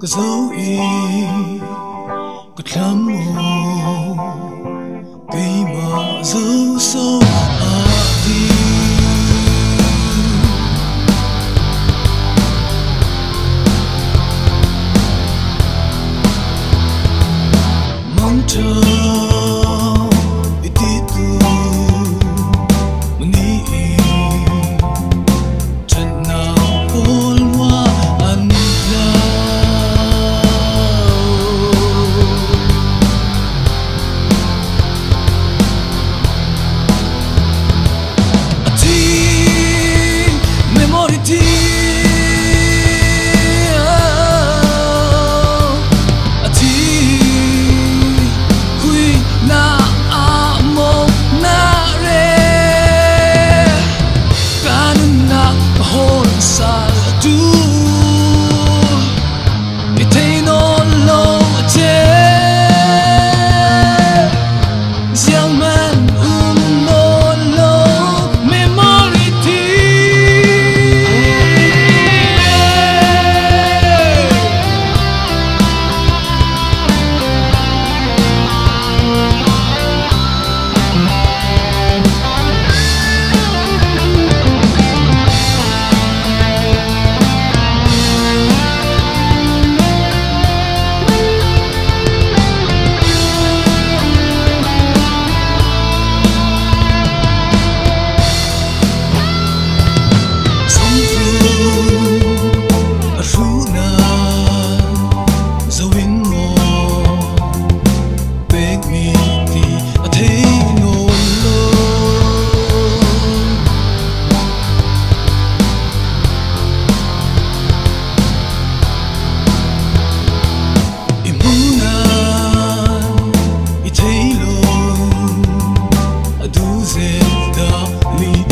Cause though he cây climb dấu sâu might đi, mong chờ. 的你。